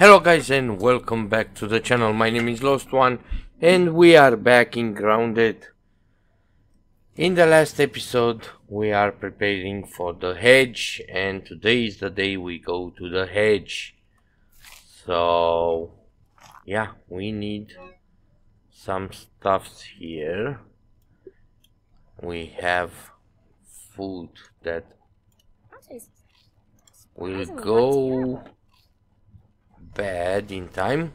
Hello guys and welcome back to the channel. My name is Lost One and we are back in Grounded. In the last episode we are preparing for the hedge and today is the day we go to the hedge. So yeah, we need some stuffs here. We have food that will go bad in time.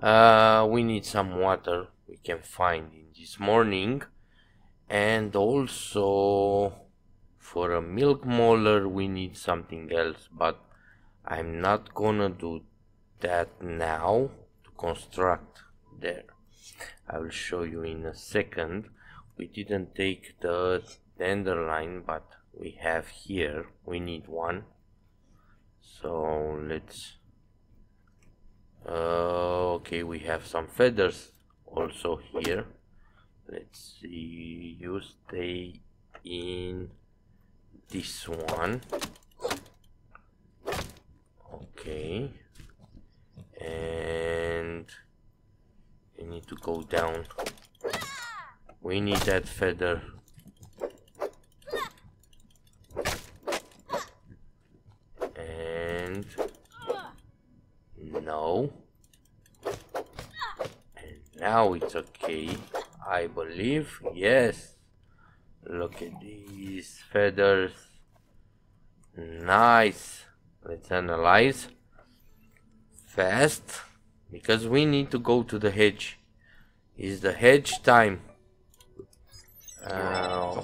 Uh, we need some water we can find in this morning and also for a milk molar we need something else but I'm not gonna do that now to construct there. I will show you in a second. We didn't take the dandelion but we have here we need one so let's uh, okay we have some feathers also here. Let's see you stay in this one. Okay and you need to go down. We need that feather and no. And now it's okay I believe. Yes. Look at these feathers. Nice. Let's analyze. Fast because we need to go to the hedge. Is the hedge time? Uh,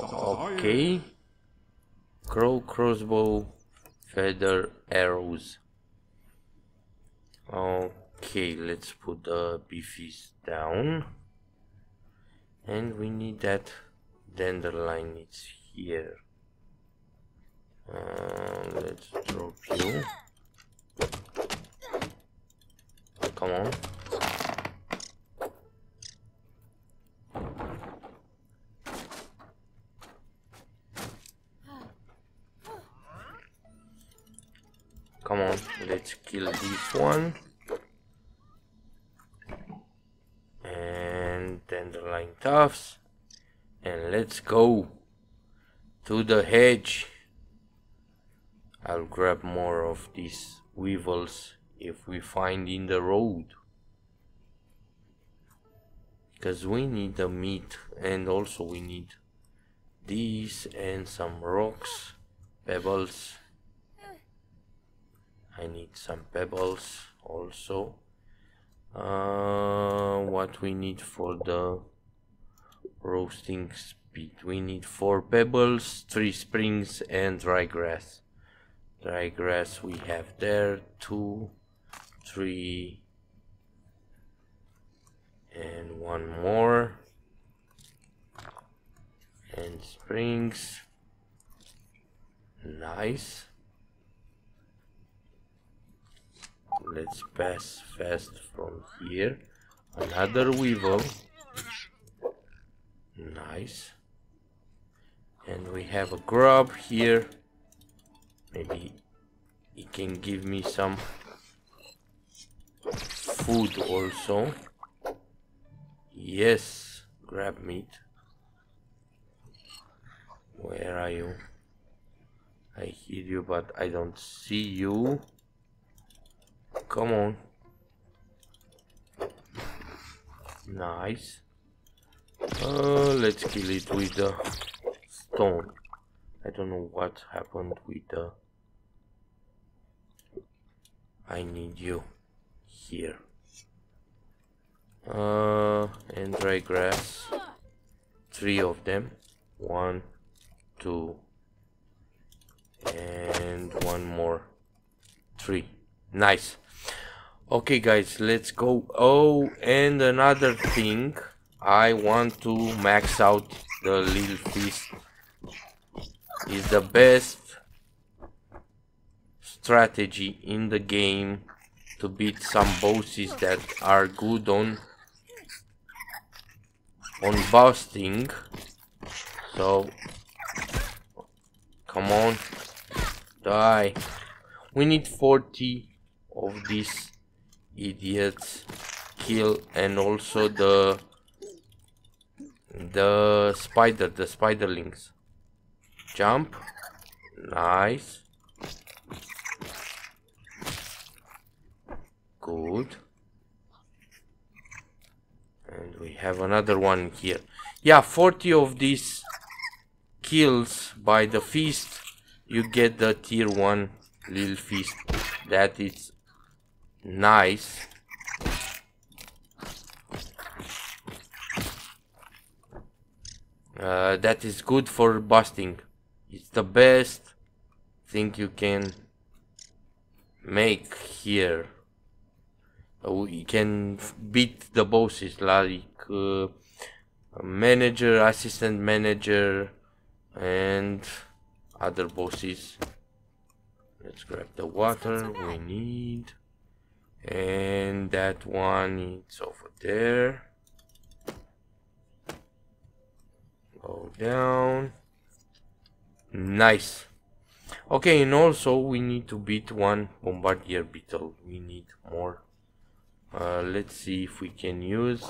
okay. Crow crossbow feather arrows okay let's put the beefies down. And we need that dandelion it's here. Uh, let's drop you. Come on. Come on let's kill this one dandelion tufts and let's go to the hedge. I'll grab more of these weevils if we find in the road. Because we need the meat and also we need these and some rocks pebbles. I need some pebbles also uh, what we need for the roasting spit? We need four pebbles three springs and dry grass. Dry grass we have there two three and one more. And springs. Nice let's pass fast from here. Another weevil. Nice. And we have a grub here. Maybe he can give me some food also. Yes grab meat. Where are you? I hear you but I don't see you Come on. Nice. Uh, let's kill it with the stone. I don't know what happened with the... I need you here. Uh, and dry grass. Three of them. One, two, and one more. Three. Nice. Okay guys, let's go. Oh, and another thing. I want to max out the little fist. Is the best strategy in the game to beat some bosses that are good on on busting. So come on. Die. We need 40 of these idiots kill and also the the spider the spiderlings jump. Nice. Good. And we have another one here. Yeah 40 of these kills by the feast you get the tier 1 little feast. That is nice uh, that is good for busting it's the best thing you can make here You can beat the bosses like uh, manager, assistant manager, and other bosses. Let's grab the water we need. And that one is over there. Go down. Nice. Okay, and also we need to beat one bombardier beetle. We need more uh, let's see if we can use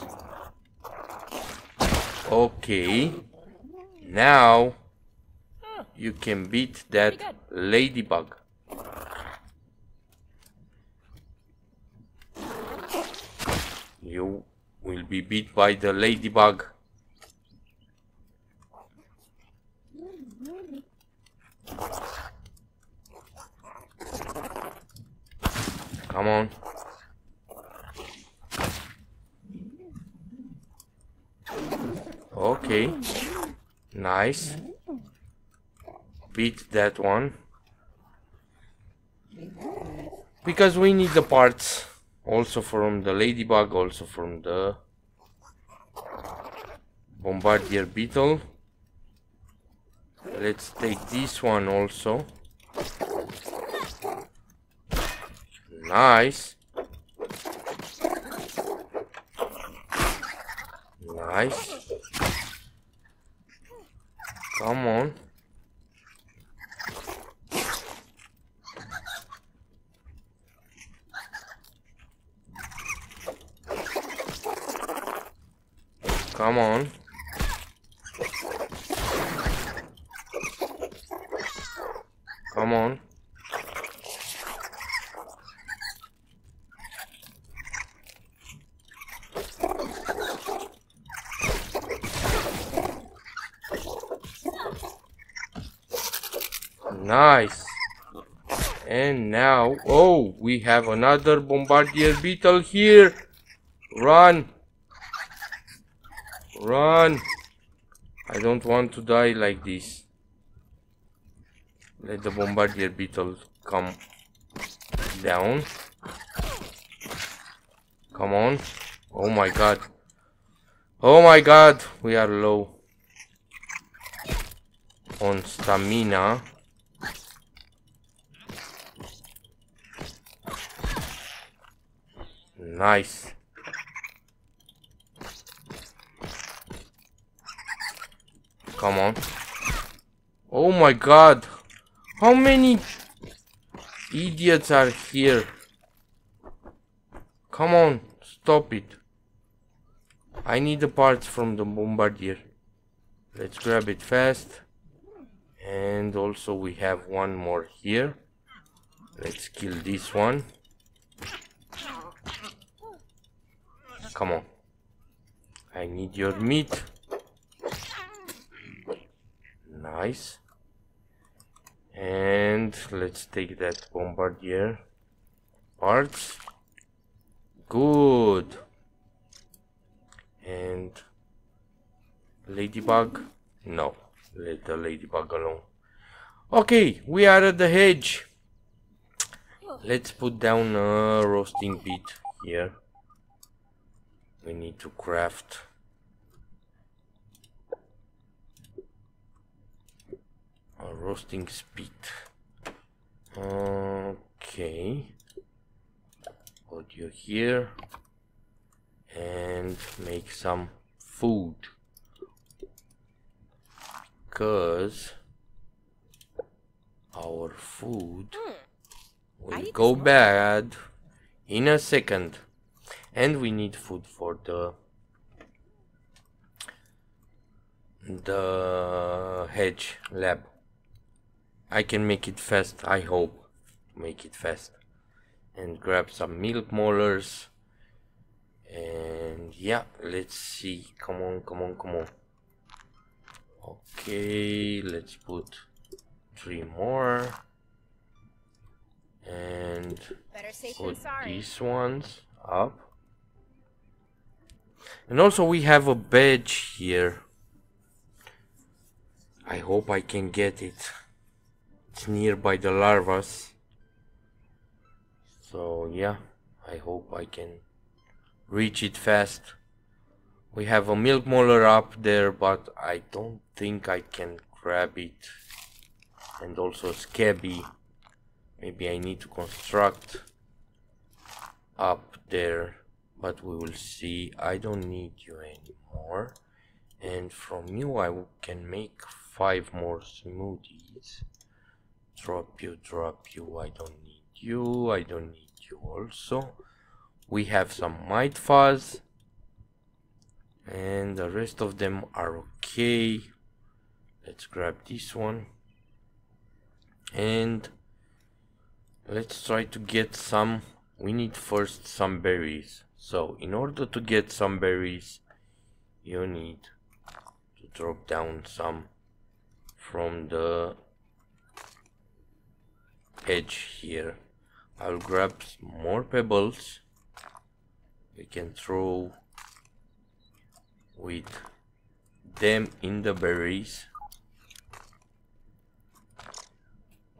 okay now you can beat that ladybug you will be beat by the ladybug come on Okay. Nice. Beat that one. Because we need the parts. Also from the ladybug, also from the bombardier beetle. Let's take this one also. Nice. Nice. Come on. Come on. Come on. Nice. And now, oh, we have another Bombardier Beetle here. Run. Run. I don't want to die like this. Let the Bombardier Beetle come down. Come on. Oh my god. Oh my god. We are low on stamina. Nice. Come on. Oh my god. How many idiots are here? Come on. Stop it. I need the parts from the bombardier. Let's grab it fast. And also we have one more here. Let's kill this one. Come on. I need your meat. Nice. And let's take that bombardier parts. Good. And ladybug? No, let the ladybug alone. Okay, we are at the hedge. Let's put down a roasting pit here we need to craft roasting spit okay put you here and make some food because our food hmm. will go bad in a second. And we need food for the the hedge lab. I can make it fast, I hope. Make it fast. And grab some milk molars. And yeah, let's see. Come on, come on, come on. Okay, let's put three more. And put these ones up. And also we have a badge here. I hope I can get it. It's nearby the larvas. So yeah, I hope I can reach it fast. We have a milk molar up there, but I don't think I can grab it. And also scabby. Maybe I need to construct up there, but we will see. I don't need you anymore. And from you I can make five more smoothies. Drop you, drop you, I don't need you, I don't need you also. We have some Mite Fuzz. And the rest of them are okay. Let's grab this one. And let's try to get some. We need first some berries. So in order to get some berries, you need to drop down some from the edge here. I'll grab more pebbles we can throw with them in the berries.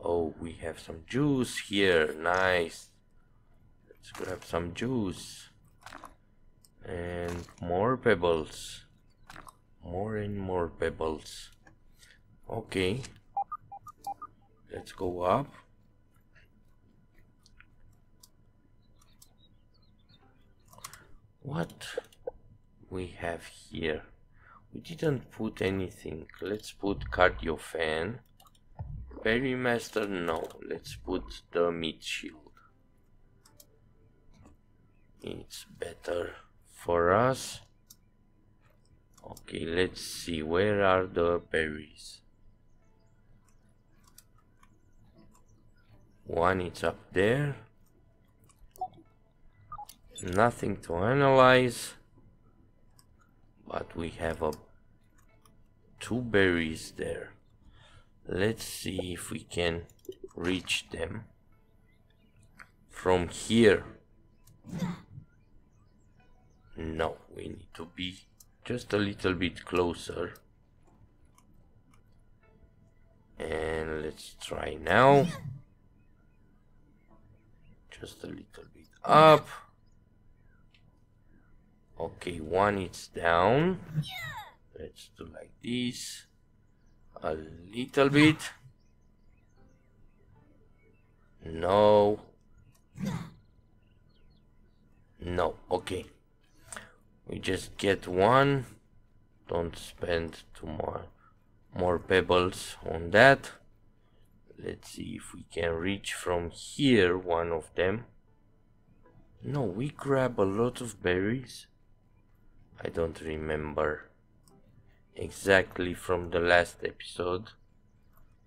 Oh we have some juice here. Nice. Let's grab some juice and more pebbles. More and more pebbles. Okay. Let's go up what we have here. We didn't put anything. Let's put cardio fan. Berry master no. Let's put the meat shield. It's better for us. Okay let's see. Where are the berries? One is up there nothing to analyze but we have a two berries there. Let's see if we can reach them. From here. No we need to be just a little bit closer. And let's try now. Just a little bit up okay one is down. Let's do like this. A little bit. No. No okay. We just get one. Don't spend too more more pebbles on that. Let's see if we can reach from here one of them. No we grab a lot of berries I don't remember exactly from the last episode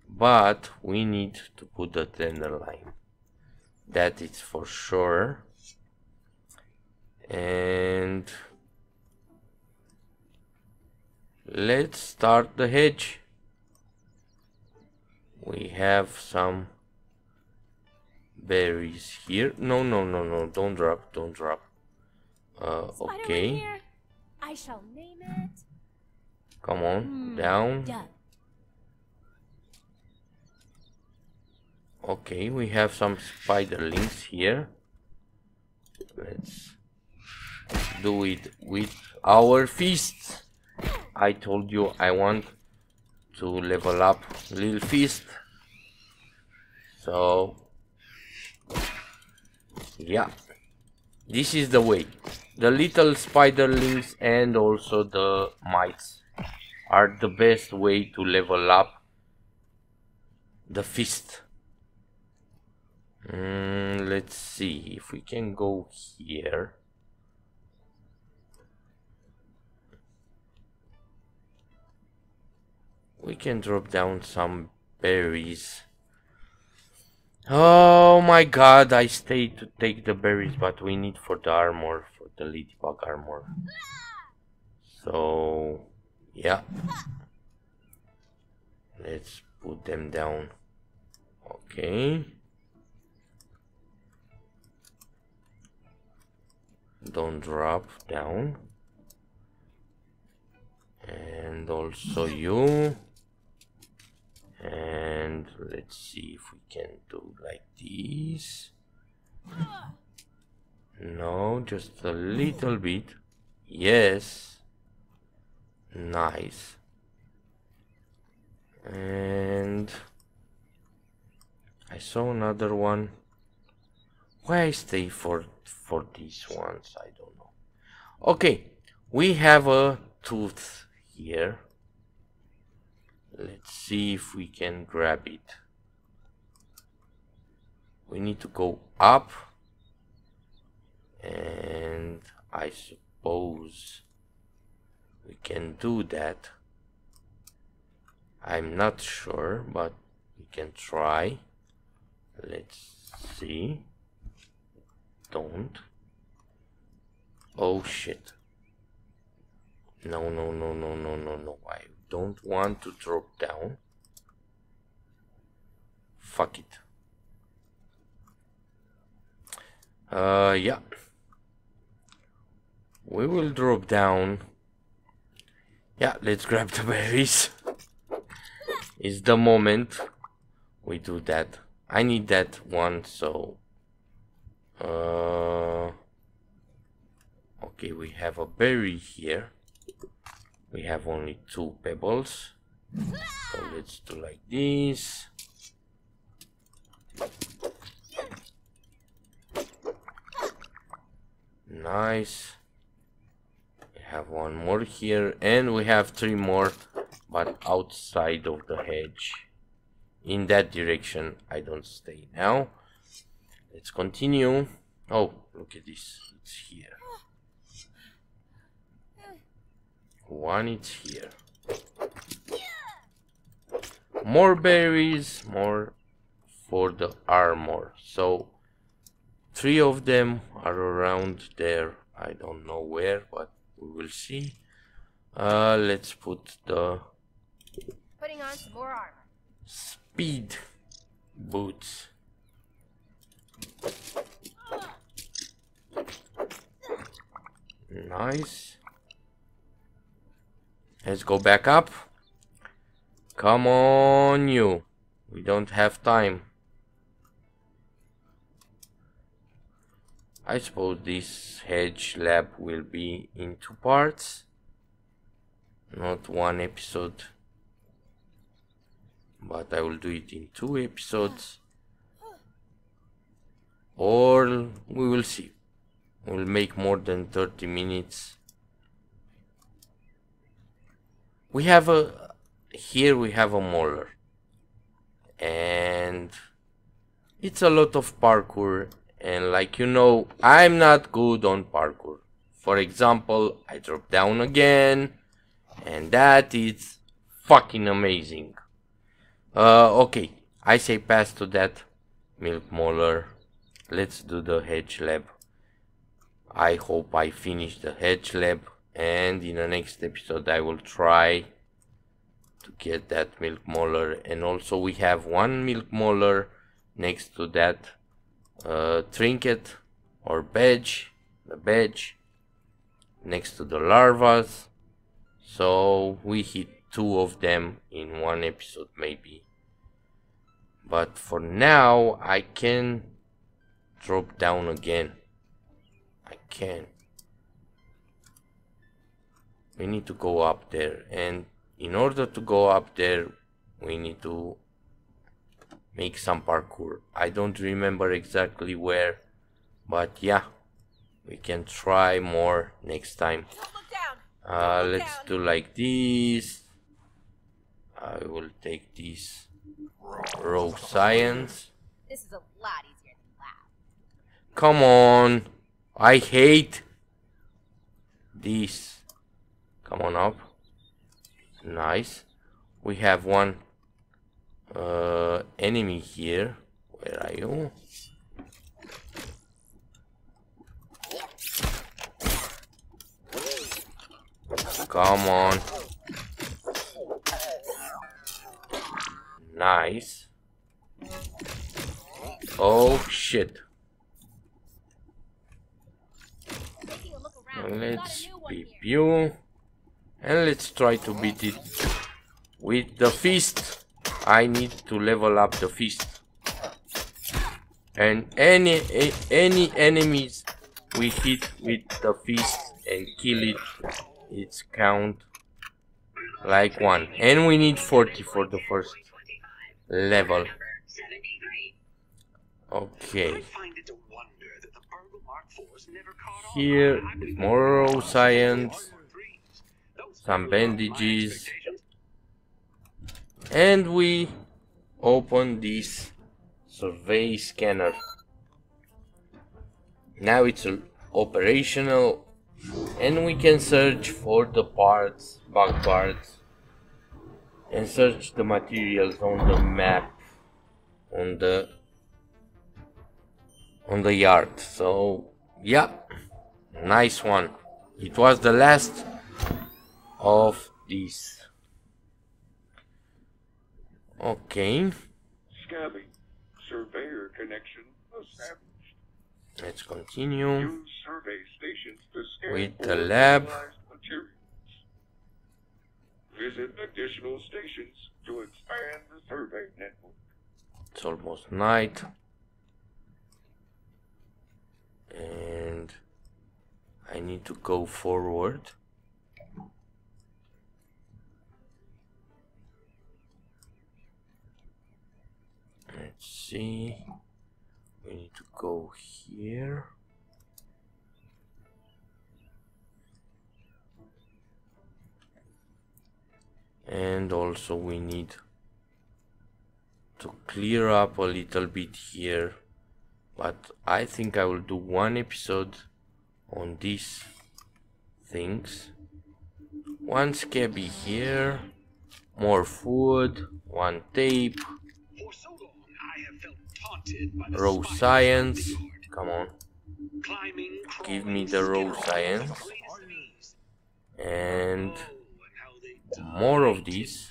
but we need to put the tenderloin that is for sure. And let's start the hedge. We have some berries here. No no no no. Don't drop don't drop. Uh, okay I shall name it come on hmm. down Done. okay we have some spiderlings here let's do it with our fists I told you I want to level up little Fist. So, yeah, this is the way. The little spiderlings and also the mites are the best way to level up the fist. Mm, let's see if we can go here. We can drop down some berries. Oh my god, I stayed to take the berries, but we need for the armor, the ladybug armor. So, yeah. Let's put them down. Okay. Don't drop down. And also you and let's see if we can do like this no just a little bit. Yes. Nice. And I saw another one. Why I stay for for these ones? I don't know. Okay we have a tooth here. Let's see if we can grab it. We need to go up and I suppose we can do that I'm not sure but we can try let's see don't oh shit no no no no no no no I don't want to drop down. Fuck it. Uh, yeah. We will drop down. Yeah, let's grab the berries. it's the moment we do that. I need that one, so... Uh, okay, we have a berry here we have only two pebbles so let's do like this nice have one more here and we have three more but outside of the hedge in that direction I don't stay now let's continue oh look at this it's here One it's here. More berries, more for the armor. So three of them are around there. I don't know where, but we will see. Uh, let's put the putting on some more armor. Speed boots. Nice. Let's go back up. Come on, you. We don't have time. I suppose this hedge lab will be in two parts. Not one episode. But I will do it in two episodes. Or we will see. We'll make more than 30 minutes we have a here we have a molar and it's a lot of parkour and like you know I'm not good on parkour. For example I drop down again and that is fucking amazing. Uh, okay I say pass to that milk molar let's do the hedge lab. I hope I finish the hedge lab and in the next episode I will try to get that milk molar and also we have one milk molar next to that uh, trinket or badge the badge next to the larvas. So we hit two of them in one episode maybe. But for now I can drop down again. I can. We need to go up there. And in order to go up there we need to make some parkour I don't remember exactly where but yeah we can try more next time uh, let's do like this I will take this raw science this is a lot easier than lab. Come on. I hate this. Come on up. Nice. We have one uh, enemy here. Where are you? Come on. Nice. Oh shit. Let's beep you. And let's try to beat it with the fist. I need to level up the fist. And any any enemies we hit with the fist and kill it, it's count like one. And we need 40 for the first level. Okay. I find it a wonder that the Burgle Mark IVs never caught on. Here, I believe more they were science, some bandages. And we open this survey scanner. Now it's operational and we can search for the parts bug parts and search the materials on the map on the on the yard. So yeah nice one. It was the last of these Okay, Scabby. Surveyor connection established. let's continue. Use survey stations to scan With the lab. materials. Visit additional stations to expand the survey network. It's almost night. And I need to go forward. Let's see. We need to go here. And also we need to clear up a little bit here but I think I will do one episode on these things one scabby here more food one tape felt by the raw science come on Climbing, Give me the raw science. with the greatest of ease. and Oh, and how they more of these.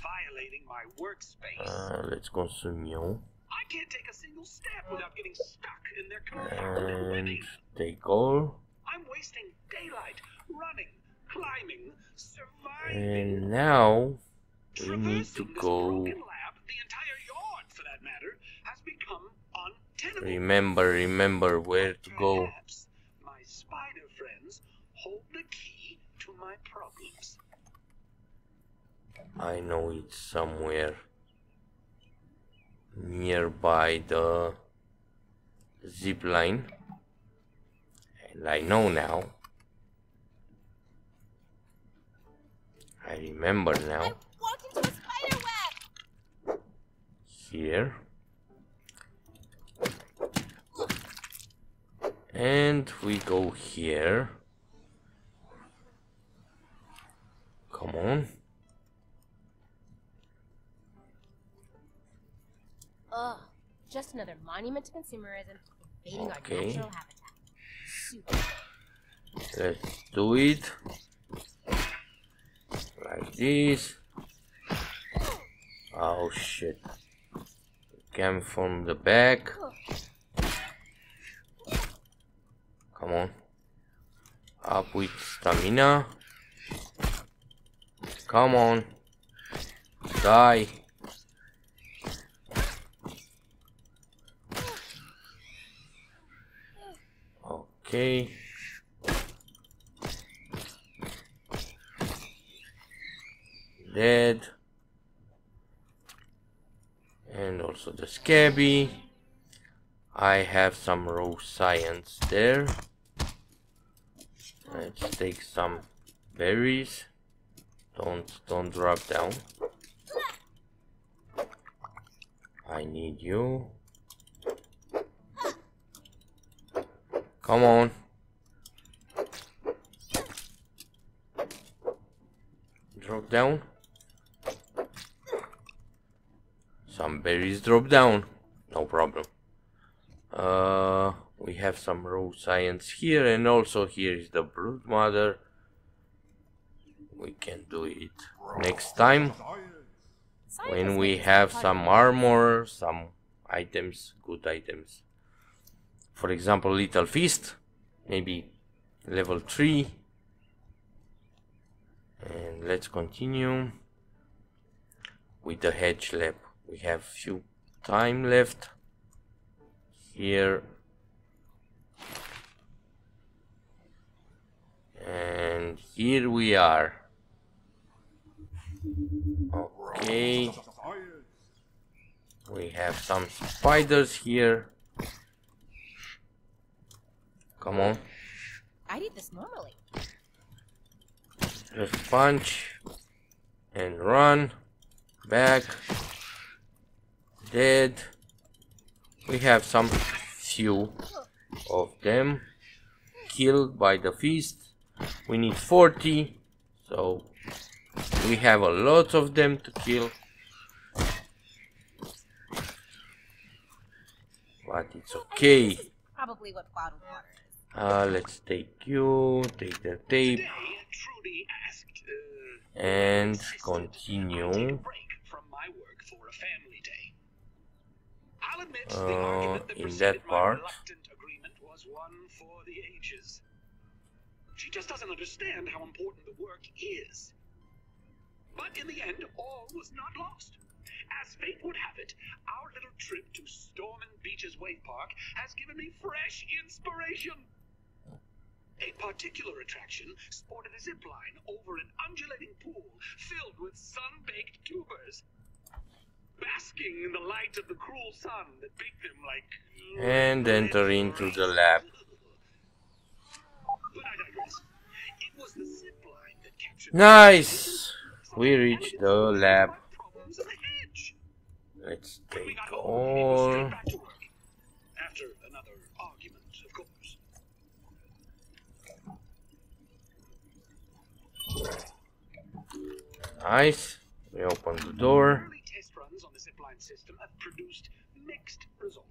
Uh, let's consume you I can't take a single step without getting stuck in their and take all I'm wasting daylight running, climbing, surviving. and now we need to go remember remember where to go. my spider friends hold the key to my problems. I know it's somewhere nearby the zip line. And I know now. I remember now. I walked into a spider web. here and we go here come on Ugh, just another monument to consumerism invading Okay. our natural habitat. Super. Let's do it like this. Oh shit! Came from the back. Come on. Up with stamina. Come on. Die. Okay. Dead. And also the scabby. I have some raw science there. Let's take some berries. Don't don't drop down. I need you. Come on. Drop down. Some berries drop down. No problem. Uh, we have some raw science here and also here is the brood mother. We can do it next time when we have some armor, some items, good items. For example, Little Feast, maybe level 3. And let's continue with the hedge lab. We have few time left. Here. And here we are. Okay. We have some spiders here. Come on, I'd eat this normally. just punch and run. Back. Dead. We have some few of them killed by the feast. We need 40, so we have a lot of them to kill. But it's okay. Probably what bottled water is. Uh, let's take you, take the tape, Today, asked, uh, and insisted I take a continue. break from my work for a family day. I'll admit the Uh, in that part. She just doesn't understand how important the work is. But in the end, all was not lost. As fate would have it, our little trip to Storm and Beach's Wave Park has given me fresh inspiration. A particular attraction sported a zip line over an undulating pool filled with sun-baked tubers. Basking in the light of the cruel sun that baked them like... And enter into the lab. But I digress. It was the zip line that captured... Nice! We reached the lab. Problems in the hedge. Let's When take got home, he was straight all. back to work. After another argument, of course. Nice. We open the door. Early test runs on the zipline system have produced mixed results.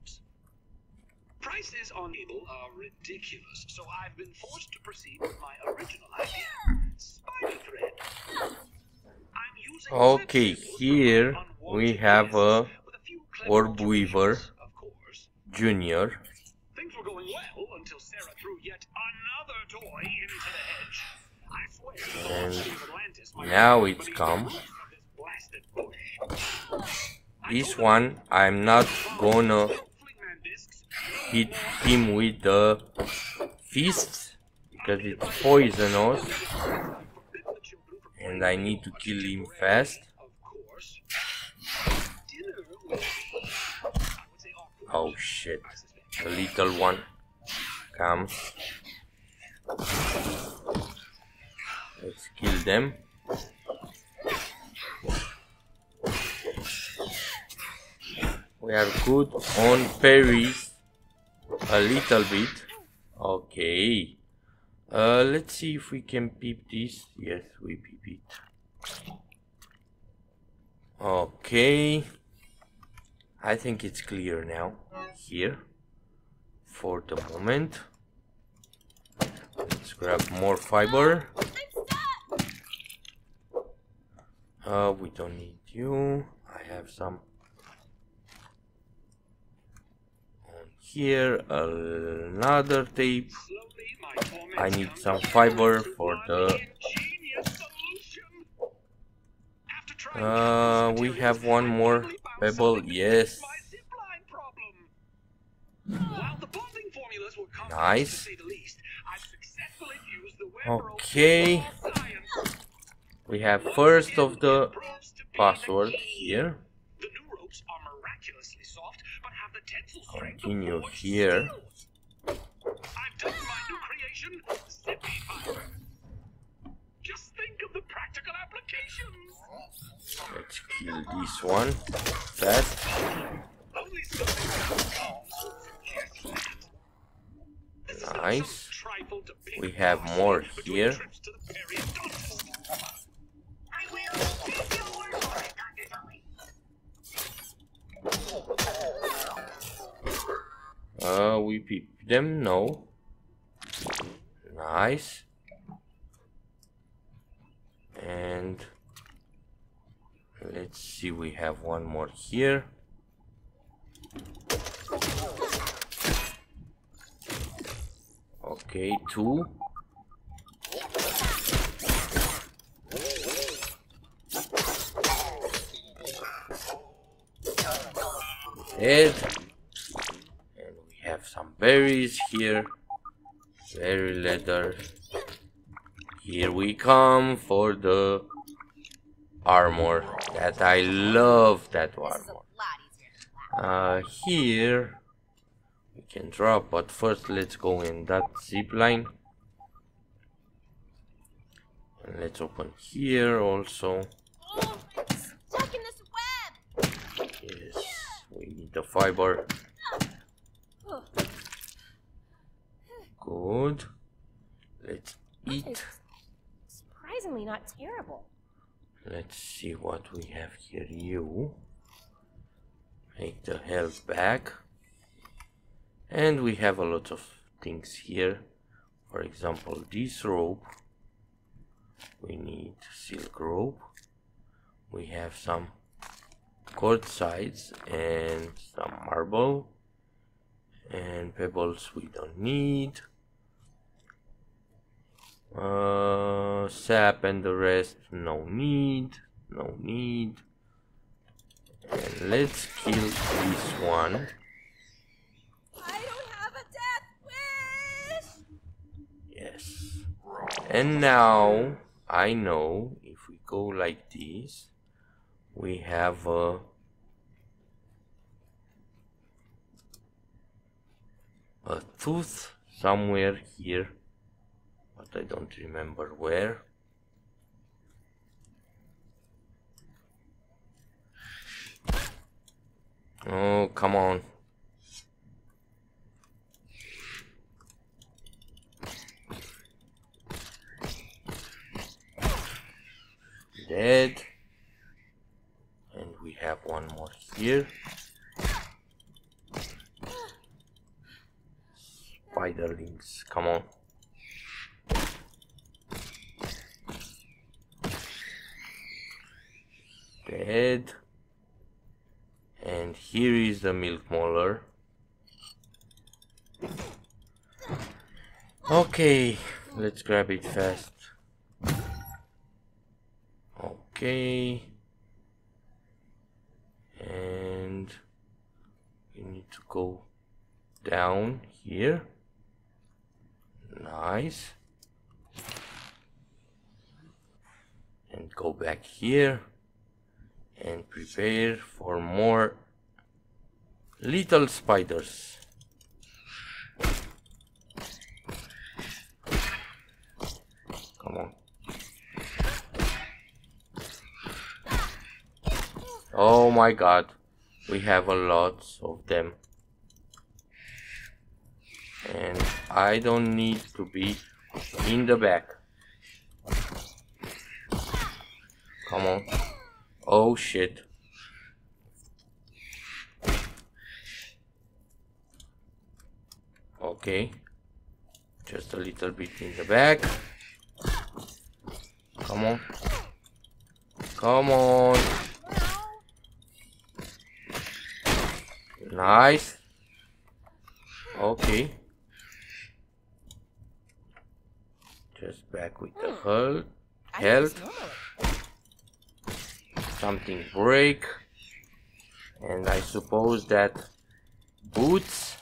Prices on Able are ridiculous, so I've been forced to proceed with my original idea, spider thread. I'm using Okay, here we have a orb weaver. Of course. Junior. Things were going well until Sarah threw yet another toy into the hedge. I swear, And Atlantis now it's come. the roof of this blasted bush. I This told her one I'm not gonna hit him with the fist because it's poisonous and I need to kill him fast. Oh shit. The little one comes. Let's kill them. We are good on parries a little bit. Okay. Uh, let's see if we can peep this. Yes, we peep it. Okay. I think it's clear now. Here. For the moment. Let's grab more fiber. Uh, we don't need you. I have some here. Another tape. I need some fiber for the. Uh, we have one more pebble. Yes. Nice. Okay. We have first of the password here. Practical applications. Let's kill this one fast. Only something that solves just that. This is not Nice. Some trifle to pick We have more here. trips to the periodontist. I will take your word for it, Dr. Tully. Uh, we peep them, no. Nice. And let's see, we have one more here. Okay, two. Dead. Have some berries here. Berry leather. Here we come for the armor. That I love that armor. lot easier than that. Uh, here we can drop, but first let's go in that zip line. And let's open here also. Oh, stuck in this web. Yes, we need the fiber. Oh, Good. Let's eat. surprisingly not terrible. Let's see what we have here. You make the health back, and we have a lot of things here. For example, this rope. We need silk rope. We have some quartzites and some marble and pebbles we don't need. Uh, sap and the rest, no need, no need. And let's kill this one. I don't have a death wish. Yes. And now I know if we go like this, we have a a tooth somewhere here, I don't remember where. Oh, come on. Dead. And we have one more here. Spiderlings, come on. Dead. And here is the milk molar. Okay, let's grab it fast. Okay. And we need to go down here. Nice. And go back here and prepare for more little spiders. Come on. Oh my god, we have a lot of them. And I don't need to be in the back. Come on. Oh shit. Okay. Just a little bit in the back. Come on. Come on. Nice. Okay. Just back with the health. I Health. Something break. And I suppose that boots.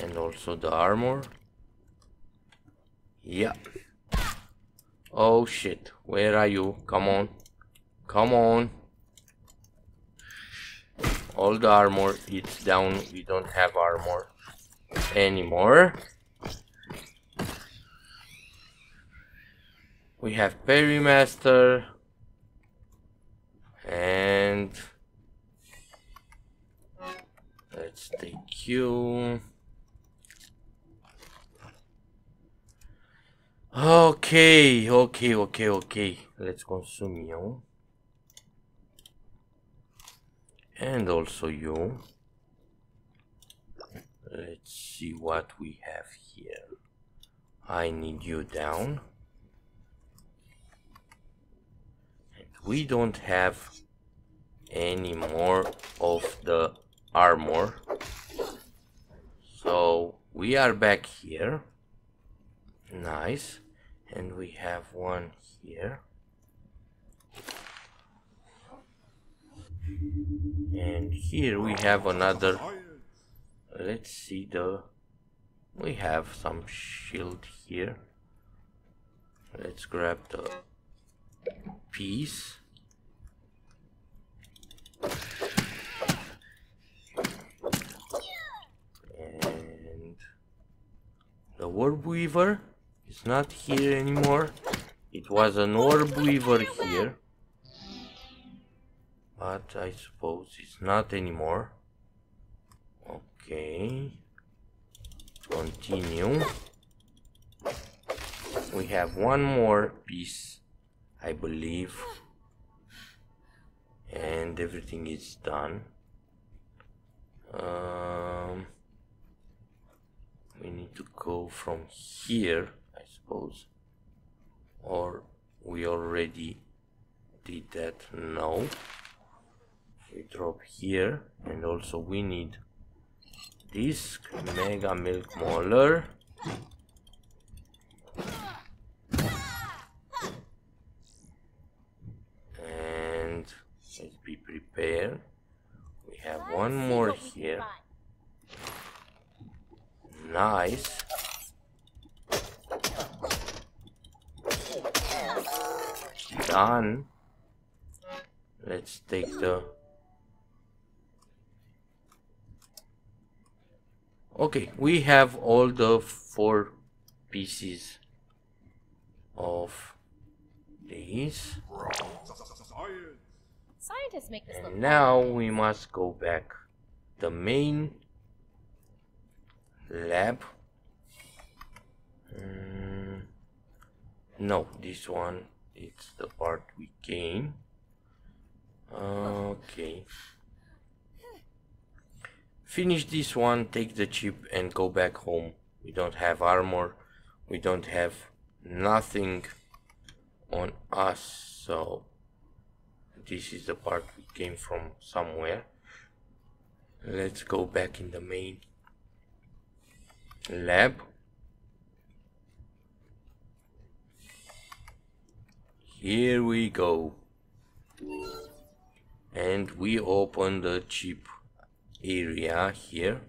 And also the armor. Yeah. Oh shit. Where are you? Come on. Come on. All the armor it's down. We don't have armor anymore. we have Perimaster and let's take you. Okay okay okay okay. Let's consume you. And also you. Let's see what we have here. I need you down. We don't have any more of the armor. So we are back here. Nice. And we have one here. And here we have another. Let's see the. We have some shield here. Let's grab the piece. And the orb weaver is not here anymore. It was an orb weaver here. But I suppose it's not anymore. Okay. Continue. We have one more piece, I believe. And everything is done. Um, we need to go from here, I suppose. Or we already did that? No. We drop here and also we need this mega milk molar and let's be prepared. We have one more what we can here. nice. Done. Let's take the okay we have all the four pieces of these Scientists make this look and now we must go back. The main lab. Mm, no this one it's the part we came okay. Finish this one take the chip and go back home. We don't have armor. We don't have nothing on us so this is the part we came from somewhere. Let's go back in the main lab. Here we go. And we open the chip area here.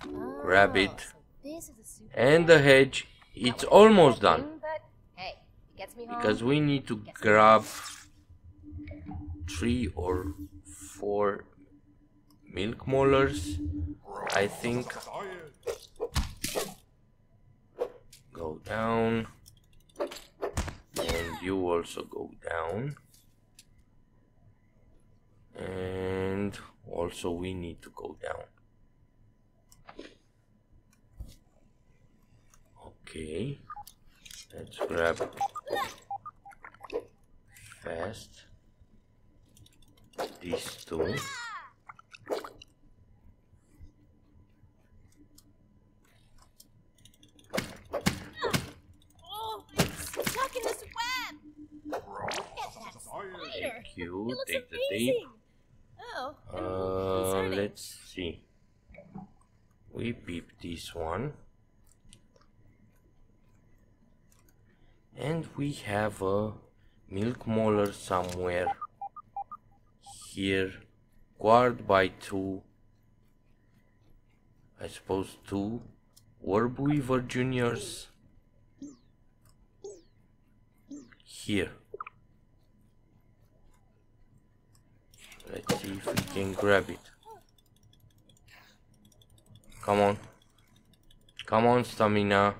Grab ah, it. Oh, so this is a super and the hedge it's almost done. Hey, it gets me home. because we need to grab three or four milk molars. I think go down. And you also go down. And also we need to go down. Okay let's grab fast two Oh, stuck in this web. Look at that spider. thank you It looks take the amazing. tape Oh, Uh, let's see. We beep this one. And we have a milk molar somewhere here, guarded by two, I suppose two Weaver Juniors. Here. Let's see if we can grab it. Come on. Come on, stamina.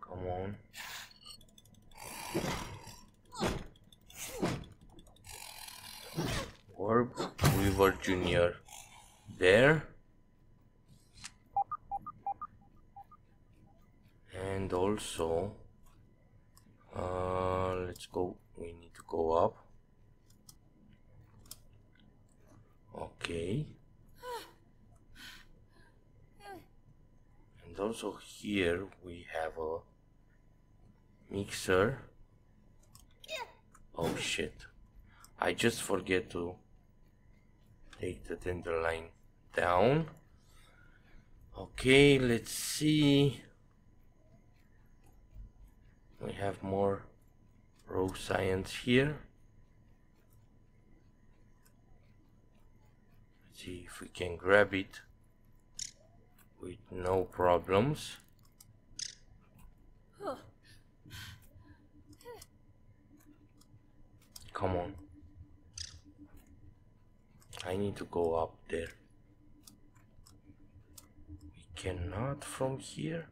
Come on. Orb Weaver Jr. There. and also uh, let's go we need to go up. Okay. And also here we have a mixer. Oh shit. I just forget to take the tenderloin down. Okay let's see. We have more raw science here. Let's see if we can grab it with no problems. Come on I need to go up there. We cannot from here.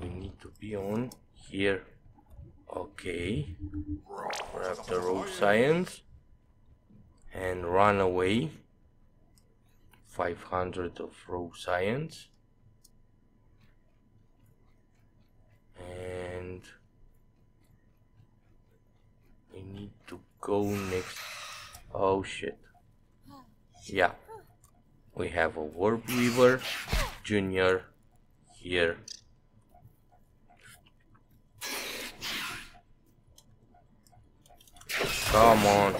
We need to be on here. Okay. Grab the raw science and run away. 500 of raw science. And we need to go next. Oh shit yeah. We have a orb weaver junior here. Come on.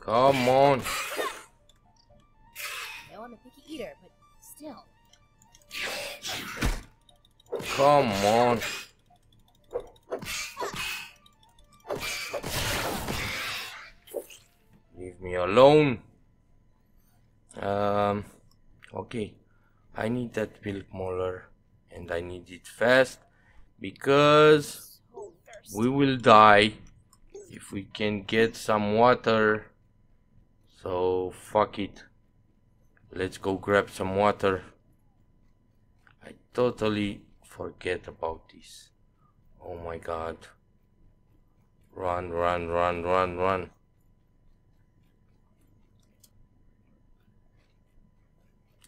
Come on. Know I'm a picky eater, but still. come on me alone. Um okay i need that milk molar and i need it fast because we will die if we can get some water. So fuck it. Let's go grab some water. I totally forget about this. Oh my god. Run run run run run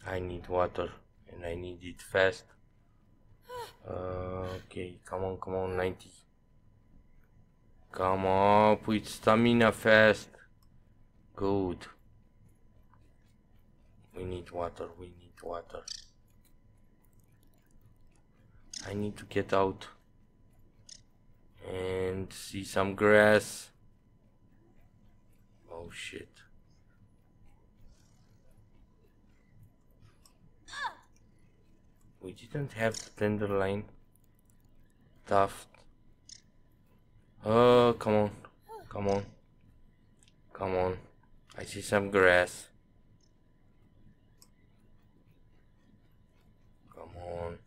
i need water and i need it fast uh, okay come on come on 90 Come up with stamina fast. Good. We need water, we need water. I need to get out and see some grass. Oh shit. We didn't have the tenderloin. Tuft. Oh, come on. Come on. Come on. I see some grass. Come on.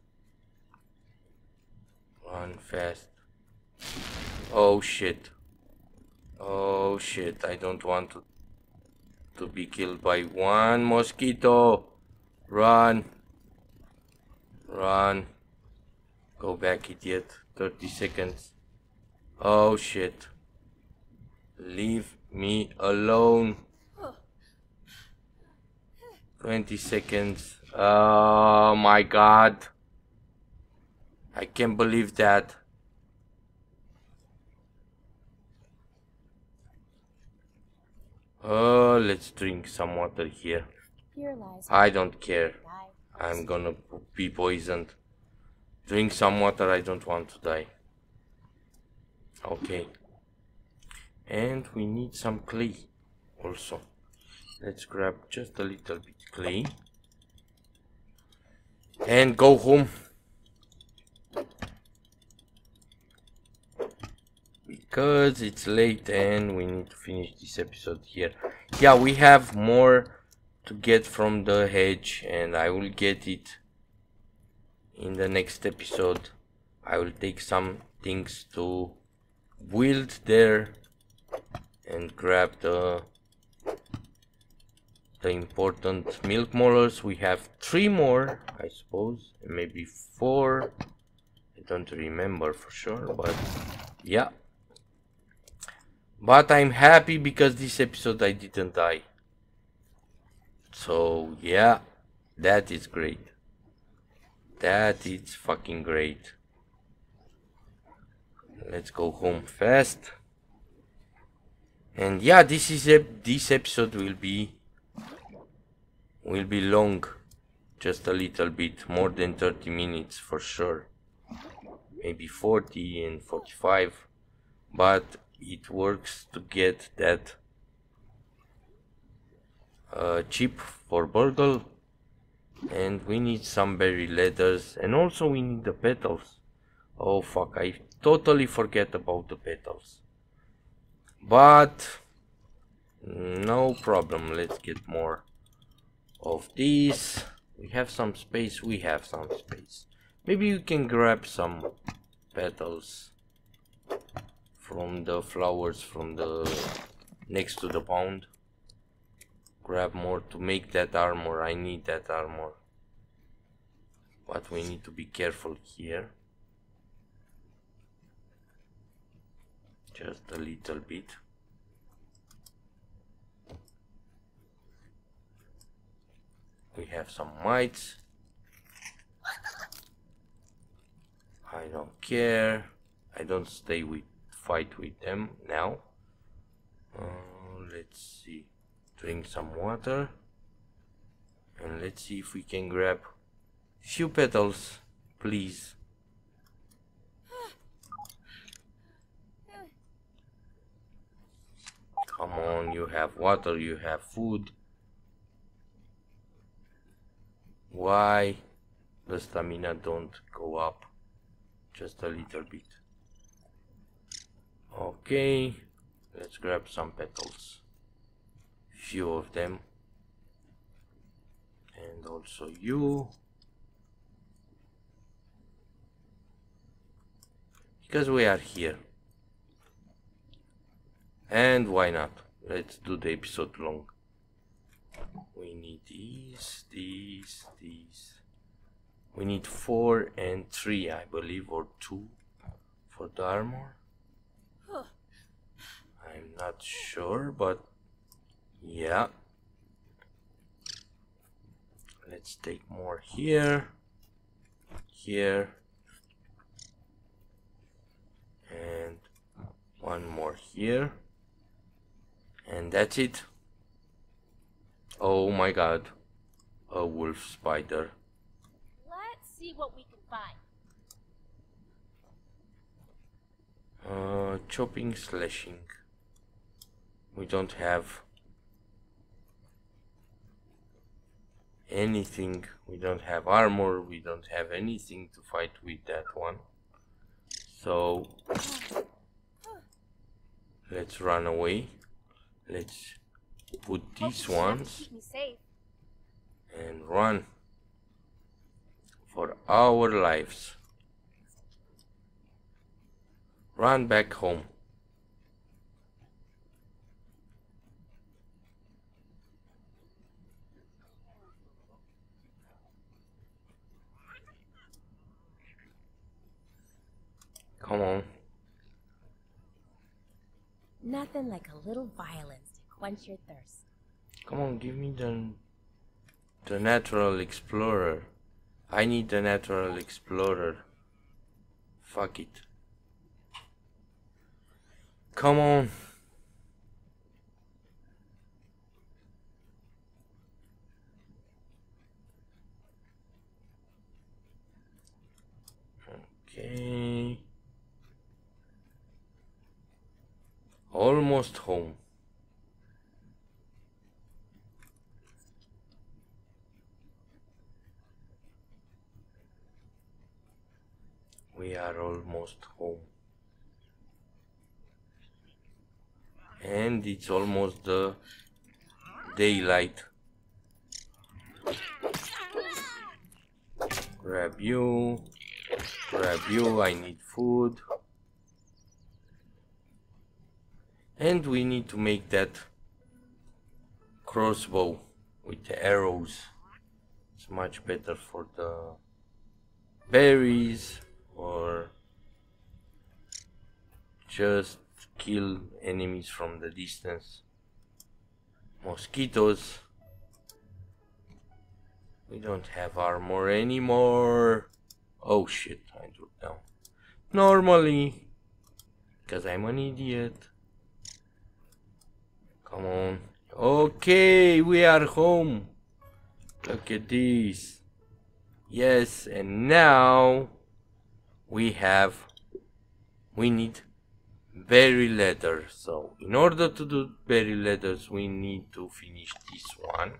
Run fast. Oh shit. Oh shit. I don't want to to be killed by one mosquito. Run. Run. Go back, idiot. 30 seconds. Oh shit. Leave me alone. 20 seconds. Oh my god. I can't believe that. Oh, let's drink some water here. Here I don't care. I'm gonna be poisoned. Drink some water, I don't want to die. Okay. And we need some clay also. Let's grab just a little bit clay. And go home. Because it's late and we need to finish this episode here. Yeah, we have more to get from the hedge and I will get it in the next episode. I will take some things to build there and grab the the important milk molars. We have three more, I suppose, maybe four. I don't remember for sure, but yeah. But I'm happy because this episode I didn't die. So yeah, That is great. That is fucking great. Let's go home fast. And yeah, this is a this episode will be will be long, just a little bit more than 30 minutes for sure. Maybe 40 and 45, but it works to get that uh, chip for BURG.L and we need some berry leathers and also we need the petals. Oh fuck I totally forget about the petals. But no problem let's get more of these. We have some space we have some space. Maybe you can grab some petals from the flowers from the next to the pond grab more to make that armor. I need that armor. But we need to be careful here. Just a little bit. We have some mites. I don't care. I don't stay with fight with them now. Uh, let's see drink some water and let's see if we can grab few petals please. Come on you have water you have food. Why the stamina don't go up just a little bit? Okay let's grab some petals few of them. And also you. Because we are here. And why not? Let's do the episode long. We need these these these we need four and three I believe or two for the armor. I'm not sure but yeah. Let's take more here here and one more here. And that's it. Oh my god. A wolf spider. Let's see what we can find. uh chopping slashing. We don't have anything. We don't have armor. We don't have anything to fight with that one. So let's run away. Let's put these Hope you have to ones Keep me safe. and run for our lives. Run back home Come on. Nothing like a little violence to quench your thirst. Come on, give me the the natural explorer. I need the natural explorer. Fuck it. Come on. Okay. Almost home. We are almost home. And it's almost the daylight. Grab you. Grab you. I need food. And we need to make that crossbow with the arrows. It's much better for the berries or just kill enemies from the distance. Mosquitoes. We don't have armor anymore. Oh shit, I dropped down. Normally, because I'm an idiot. Come on. Okay, we are home. Look at this. Yes, and now we have we need berry leather. So in order to do berry leathers we need to finish this one.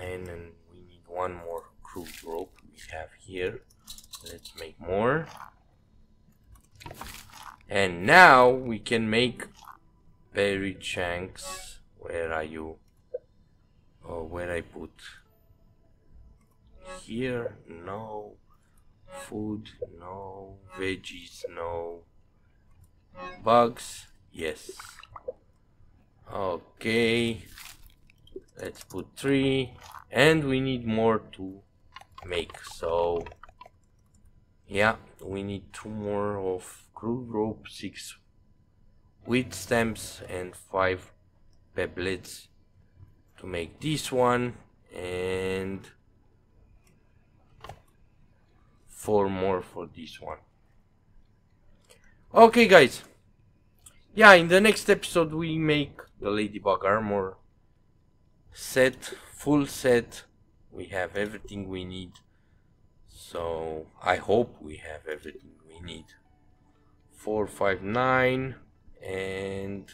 And then we need one more crude rope we have here. Let's make more. And now we can make berry chunks. Where are you? Oh, where I put? Here? No. Food? No. Veggies? No. Bugs? Yes. Okay. Let's put three. And we need more to make. So, yeah, we need two more of crude rope, six wheat stems, and five pebblets to make this one and four more for this one. Okay guys. Yeah in the next episode we make the ladybug armor set full set. We have everything we need. So i hope we have everything we need. 459 and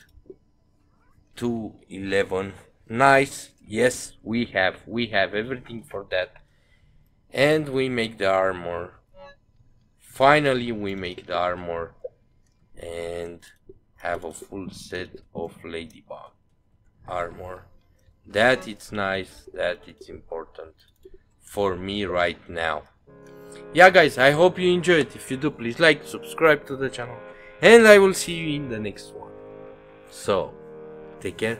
211 nice. Yes we have. We have everything for that. And we make the armor. Finally we make the armor and have a full set of ladybug armor. That it's nice. That it's important for me right now. Yeah guys i hope you enjoyed. If you do please like subscribe to the channel and i will see you in the next one. So take care